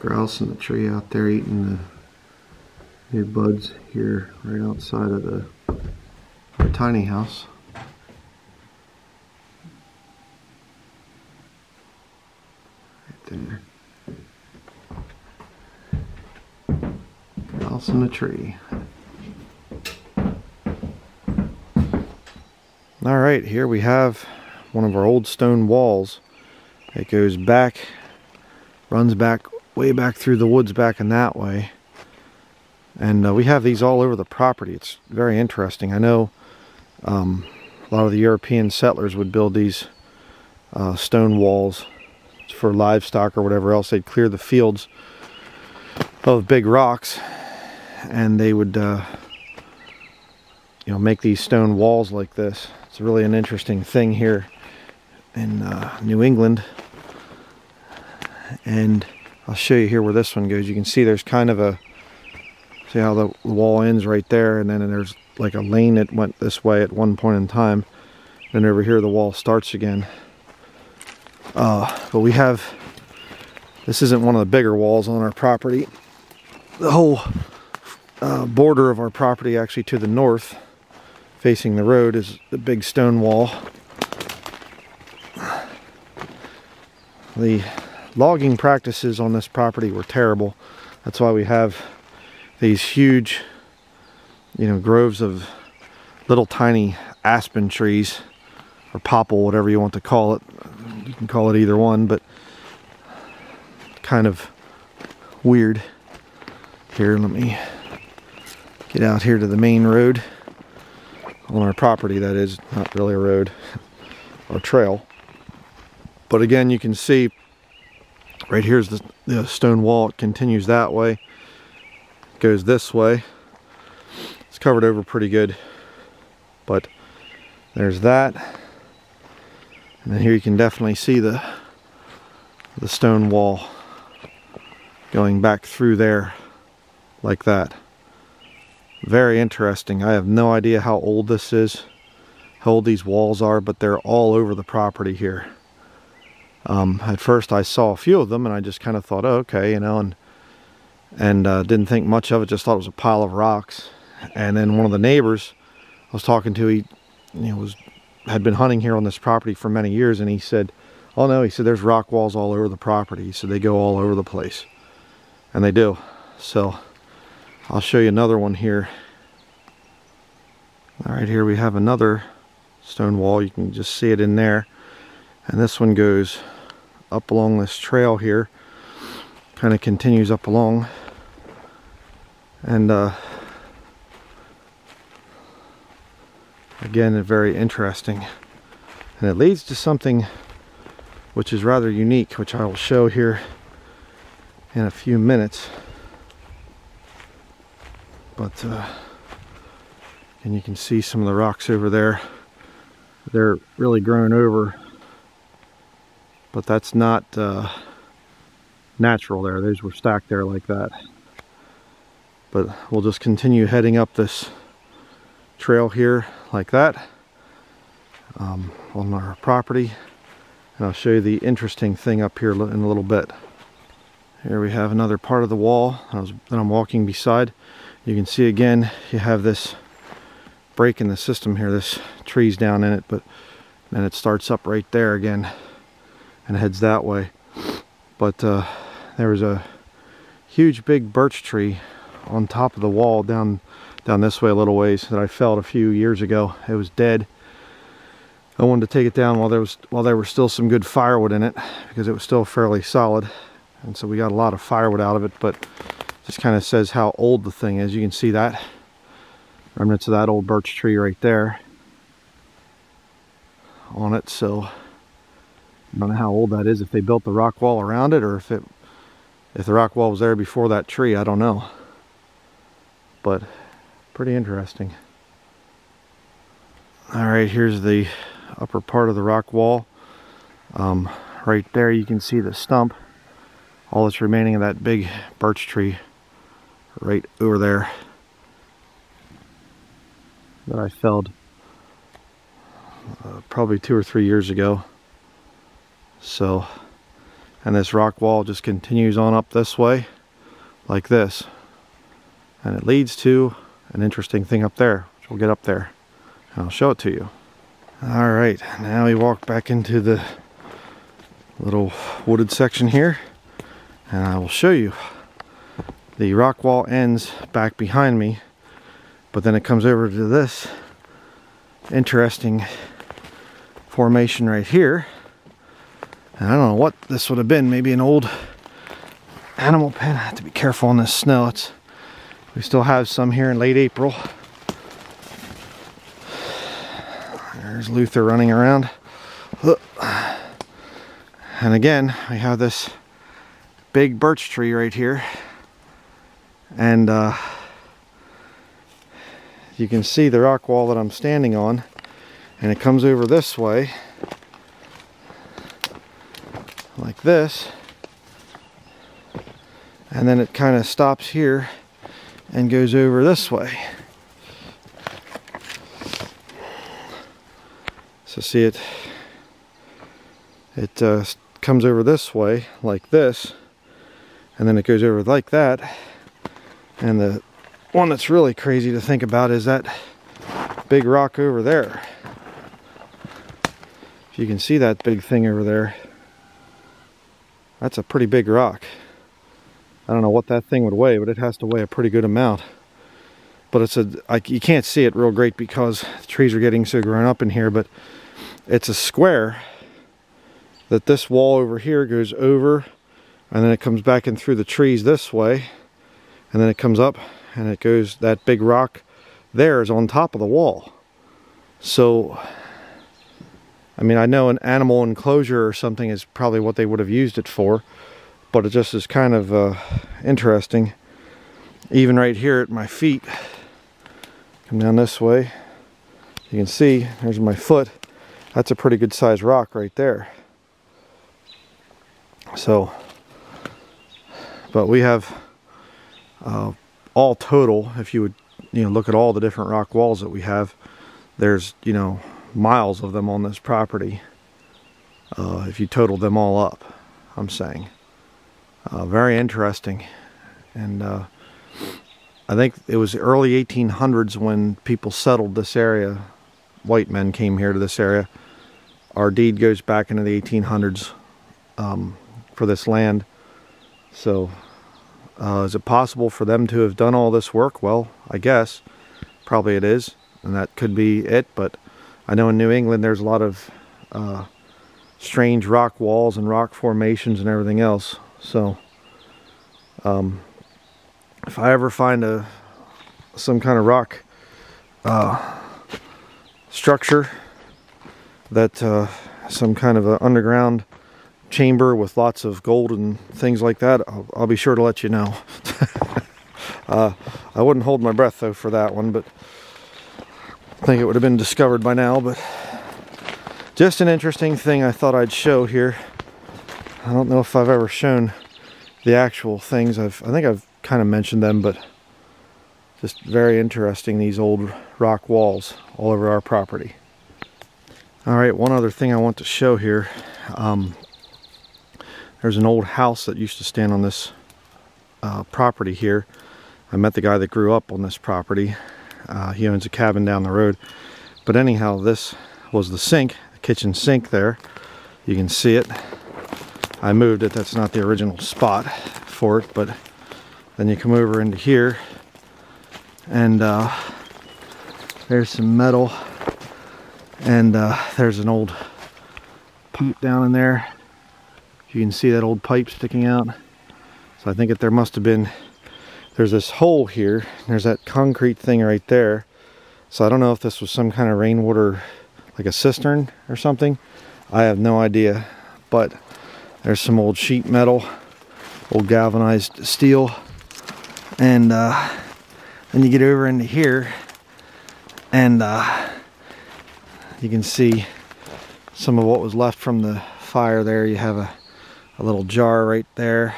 grouse in the tree out there eating the new buds here right outside of the our tiny house. Right there. Grouse in the tree. All right, here we have one of our old stone walls. It goes back, runs back way back through the woods back in that way. And uh, we have these all over the property. It's very interesting. I know um, a lot of the European settlers would build these uh, stone walls for livestock or whatever else. They'd clear the fields of big rocks and they would uh, you know make these stone walls like this. It's really an interesting thing here in uh, New England. And I'll show you here where this one goes. You can see there's kind of a, see how the wall ends right there, and then there's like a lane that went this way at one point in time. And over here the wall starts again. Uh, but we have, this isn't one of the bigger walls on our property. The whole uh, border of our property actually to the north, facing the road, is the big stone wall. The logging practices on this property were terrible. That's why we have these huge, you know, groves of little tiny aspen trees or popple, whatever you want to call it. You can call it either one, but kind of weird. Here, let me get out here to the main road on our property, that is, not really a road or trail. But again, you can see right here's the, the stone wall. It continues that way, goes this way. It's covered over pretty good, but there's that. And then here you can definitely see the the stone wall going back through there like that. Very interesting. I have no idea how old this is, how old these walls are, but they're all over the property here. Um, at first I saw a few of them and I just kind of thought, oh, okay, you know, and and uh, didn't think much of it, just thought it was a pile of rocks. And then one of the neighbors I was talking to, he you know, was had been hunting here on this property for many years and he said, oh no, he said there's rock walls all over the property. Said they go all over the place. And they do. So I'll show you another one here. All right, here we have another stone wall. You can just see it in there. And this one goes up along this trail here. Kind of continues up along. And uh, again, very interesting. And it leads to something which is rather unique, which I will show here in a few minutes. But, uh, and you can see some of the rocks over there. They're really grown over but that's not uh, natural there. Those were stacked there like that. But we'll just continue heading up this trail here like that um, on our property. And I'll show you the interesting thing up here in a little bit. Here we have another part of the wall that I'm walking beside. You can see again, you have this break in the system here. This tree's down in it, but then it starts up right there again and heads that way. But uh, there was a huge big birch tree on top of the wall down down this way a little ways that I felled a few years ago. It was dead. I wanted to take it down while there was while there was still some good firewood in it because it was still fairly solid. And so we got a lot of firewood out of it, but just kind of says how old the thing is. You can see that remnants of that old birch tree right there on it. So I don't know how old that is, if they built the rock wall around it or if it if the rock wall was there before that tree, I don't know. But pretty interesting. All right, here's the upper part of the rock wall. Um, right there you can see the stump. All that's remaining of that big birch tree right over there that I felled uh, probably two or three years ago. So and this rock wall just continues on up this way like this. And it leads to an interesting thing up there which we'll get up there and I'll show it to you. All right now we walk back into the little wooded section here and I will show you. The rock wall ends back behind me but then it comes over to this interesting formation right here and I don't know what this would have been. Maybe an old animal pen. I have to be careful on this snow. It's we still have some here in late April. There's Luther running around. And again, we have this big birch tree right here. And uh, you can see the rock wall that I'm standing on. And it comes over this way like this. And then it kind of stops here and goes over this way. So see it it uh, comes over this way like this and then it goes over like that. And the one that's really crazy to think about is that big rock over there. If you can see that big thing over there that's a pretty big rock. I don't know what that thing would weigh, but it has to weigh a pretty good amount. But it's a, I, you can't see it real great because the trees are getting so grown up in here, but it's a square that this wall over here goes over and then it comes back in through the trees this way and then it comes up and it goes, that big rock there is on top of the wall. So I mean, I know an animal enclosure or something is probably what they would have used it for, but it just is kind of uh, interesting. Even right here at my feet, come down this way, you can see there's my foot. That's a pretty good sized rock right there. So, but we have uh, all total, if you would, you know, look at all the different rock walls that we have, there's, you know, miles of them on this property uh, if you total them all up I'm saying. Uh, very interesting. And uh, I think it was the early 1800s when people settled this area. White men came here to this area. Our deed goes back into the 1800s um, for this land. So uh, is it possible for them to have done all this work? Well I guess. Probably it is and that could be it but I know in New England there's a lot of uh, strange rock walls and rock formations and everything else. So um, if I ever find a some kind of rock uh, structure that uh, some kind of an underground chamber with lots of gold and things like that, I'll, I'll be sure to let you know. uh, I wouldn't hold my breath though for that one, but think it would have been discovered by now, but just an interesting thing I thought I'd show here. I don't know if I've ever shown the actual things. I've, I think I've kind of mentioned them, but just very interesting, these old rock walls all over our property. All right, one other thing I want to show here. Um, there's an old house that used to stand on this uh, property here. I met the guy that grew up on this property uh, he owns a cabin down the road. But anyhow, this was the sink, the kitchen sink there. You can see it. I moved it. That's not the original spot for it, but then you come over into here and uh, there's some metal and uh, there's an old pipe down in there. You can see that old pipe sticking out. So I think that there must have been there's this hole here. There's that concrete thing right there. So I don't know if this was some kind of rainwater, like a cistern or something. I have no idea. But there's some old sheet metal, old galvanized steel. And uh, then you get over into here and uh, you can see some of what was left from the fire there. You have a, a little jar right there.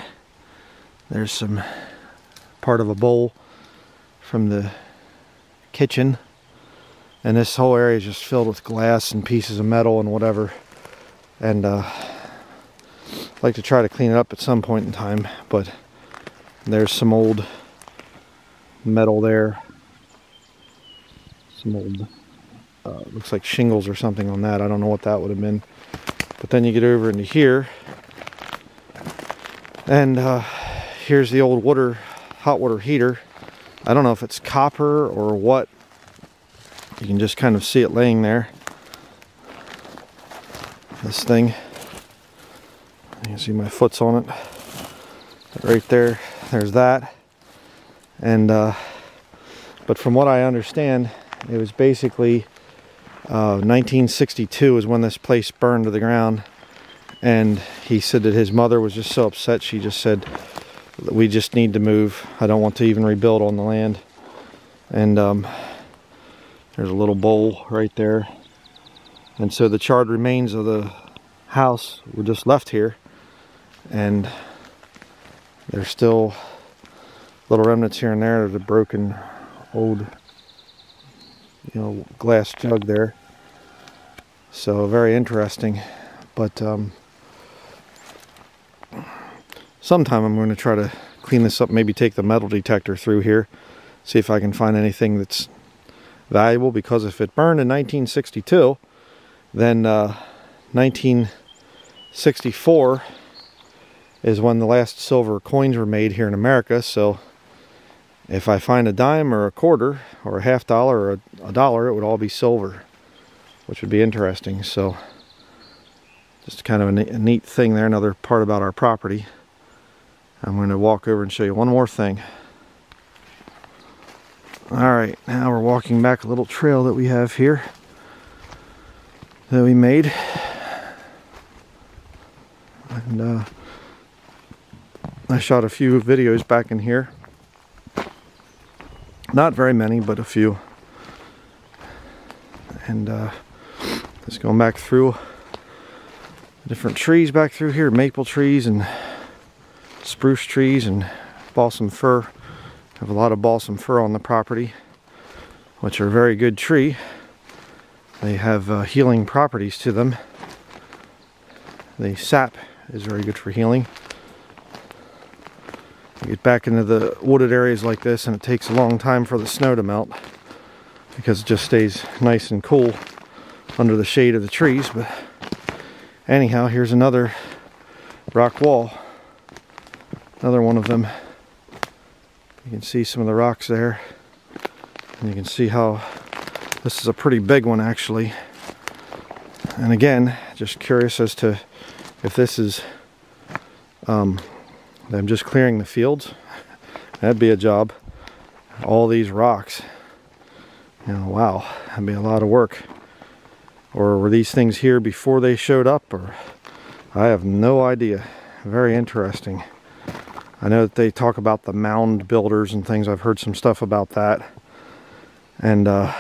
There's some part of a bowl from the kitchen and this whole area is just filled with glass and pieces of metal and whatever and uh, I'd like to try to clean it up at some point in time, but there's some old metal there. Some old, uh, looks like shingles or something on that. I don't know what that would have been. But then you get over into here, and uh, here's the old water, hot water heater. I don't know if it's copper or what. You can just kind of see it laying there. This thing. You can see my foot's on it. Right there, there's that. And, uh, but from what I understand, it was basically uh, 1962 is when this place burned to the ground. And he said that his mother was just so upset. She just said, we just need to move. I don't want to even rebuild on the land. And um, there's a little bowl right there. And so the charred remains of the house were just left here. And there's still little remnants here and there of the broken old you know glass jug there so very interesting but um, sometime I'm going to try to clean this up maybe take the metal detector through here see if I can find anything that's valuable because if it burned in 1962 then uh, 1964 is when the last silver coins were made here in America so if I find a dime or a quarter or a half dollar or a, a dollar, it would all be silver, which would be interesting. So just kind of a neat, a neat thing there, another part about our property. I'm going to walk over and show you one more thing. All right, now we're walking back a little trail that we have here that we made. And uh, I shot a few videos back in here. Not very many, but a few. And uh, just going back through different trees back through here, maple trees and spruce trees and balsam fir. Have a lot of balsam fir on the property, which are a very good tree. They have uh, healing properties to them. The sap is very good for healing. You get back into the wooded areas like this and it takes a long time for the snow to melt because it just stays nice and cool under the shade of the trees. But anyhow, here's another rock wall. Another one of them. You can see some of the rocks there. And you can see how this is a pretty big one actually. And again, just curious as to if this is um, I'm just clearing the fields. That'd be a job. All these rocks. You know, wow, that'd be a lot of work. Or were these things here before they showed up? Or I have no idea. Very interesting. I know that they talk about the mound builders and things. I've heard some stuff about that. And uh,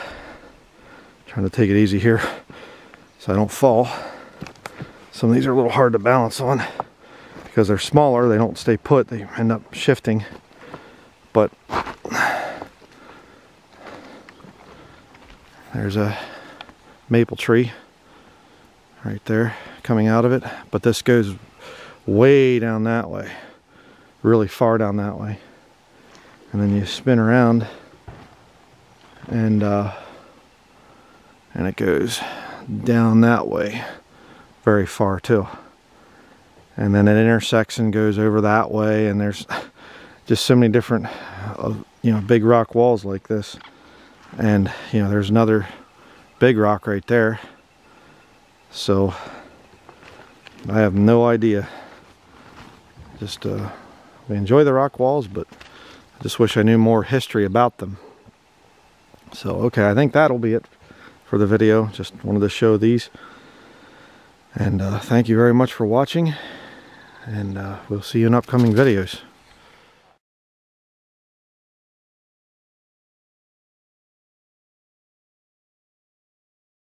trying to take it easy here so I don't fall. Some of these are a little hard to balance on because they're smaller they don't stay put they end up shifting but there's a maple tree right there coming out of it but this goes way down that way really far down that way. And then you spin around and uh, and it goes down that way very far too. And then an intersection goes over that way and there's just so many different uh, you know big rock walls like this. And you know there's another big rock right there. So I have no idea. Just uh, we enjoy the rock walls but I just wish I knew more history about them. So okay I think that'll be it for the video. Just wanted to show these. And uh, thank you very much for watching. And uh, we'll see you in upcoming videos.